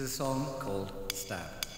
is a song called Stab.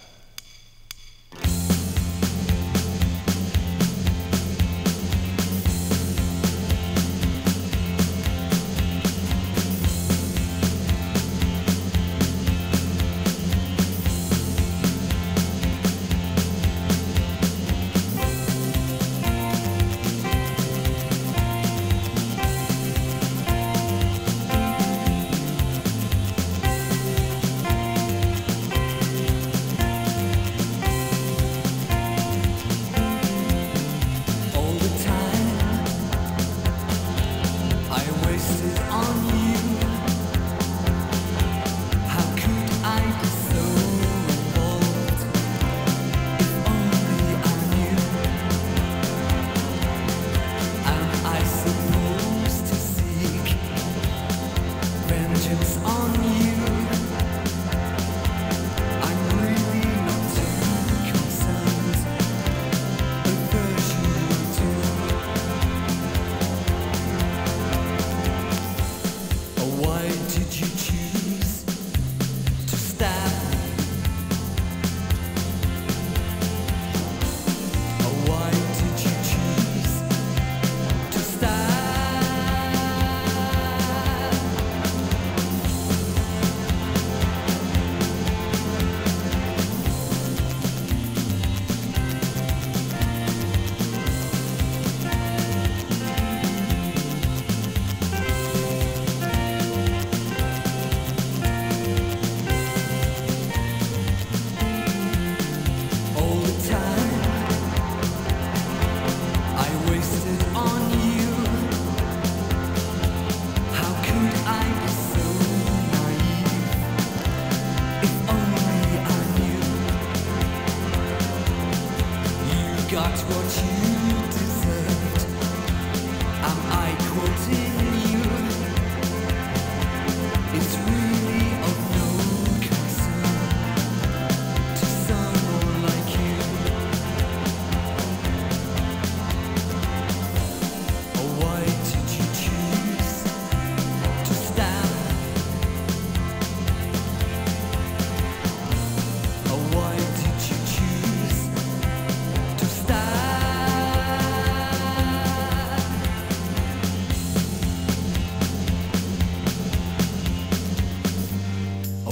got what you deserved. Am I quoting?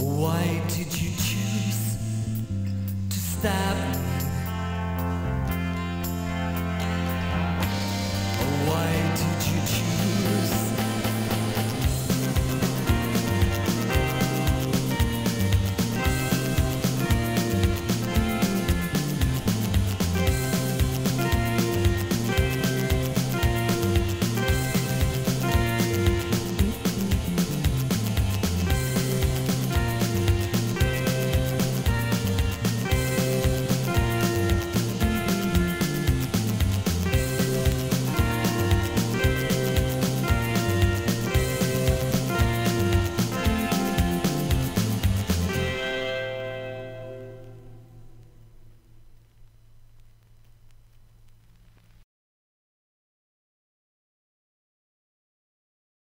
Why did you choose to stab